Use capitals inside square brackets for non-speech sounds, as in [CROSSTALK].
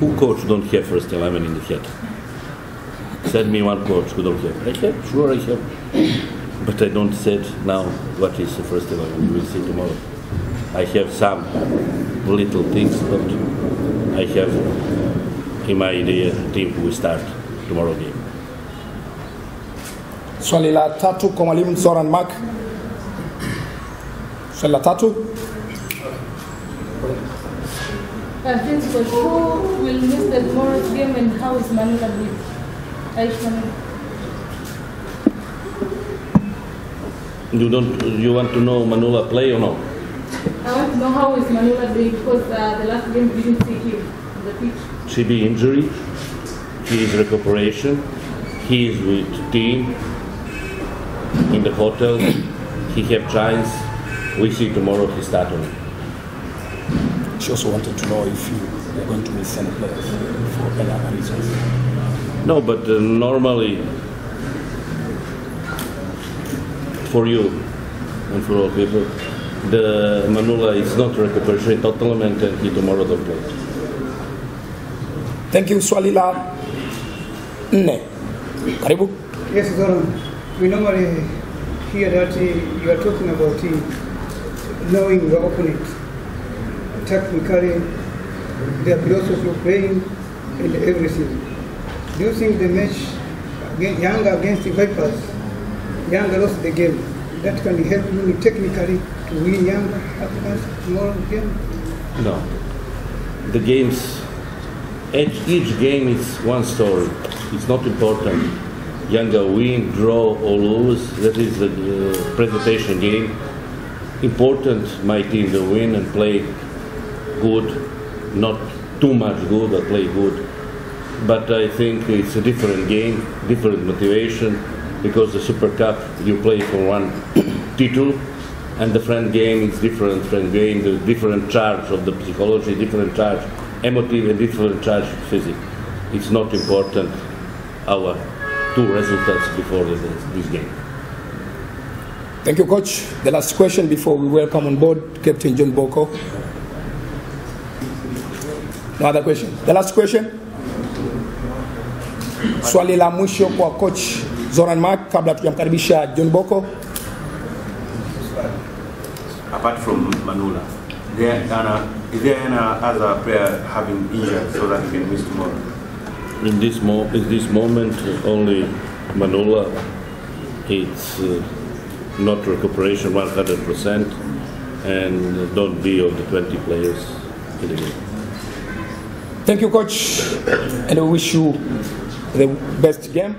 Who coach don't have first 11 in the head? Send me one coach who don't have. I have, sure I have. But I don't said now what is the first 11. You will see tomorrow. I have some little things, but I have in my idea team will start tomorrow game. Swali la tatu kwa mwalimu Mark. Swali la tatu. Uh, thanks, coach. Who will miss the tomorrow's game and how is Manula doing? Aish. You don't. You want to know Manula play or no? [LAUGHS] I want to know how is Manula doing because uh, the last game we didn't see him on the pitch. She be injury. He is recuperation. He is with team in the hotel. He have chance. We see tomorrow he start on. She also wanted to know if you are going to miss any players for any other reasons. No, but uh, normally for you and for all people, the Manula is not recuperation totalmente and can he tomorrow don't play. Thank you. Swali la nne. Karibu. Yes, Zoran. We normally hear that uh, you are talking about uh, knowing the opponent, technically, their philosophy of playing, and everything. Do you think the match against Yanga against the Vipers, Yanga lost the game? That can help you technically to win Yanga after tomorrow game? No. The games, each, each game is one story. It's not important. Yanga win, draw or lose. That is the uh, presentation game. Important, my team to win and play good, not too much good, but play good. But I think it's a different game, different motivation, because the Super Cup you play for one title, and the friend game is different. Friend game, the different charge of the psychology, different charge, emotive, and different charge physics. It's not important our two results before this, this game. Thank you, coach. The last question before we welcome on board Captain John Bocco. No other question. The last question. Swali la mwisho kwa coach Zoran Maki kabla tujamkaribisha John Bocco. apart from Manula, there Anna, is there any other player having injured so that he can miss tomorrow? In this, mo- in this moment, only Manula, it's uh, not recuperation 100%, and don't be of the 20 players in the game. Thank you, coach, and we wish you the best game.